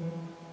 Mm-hmm.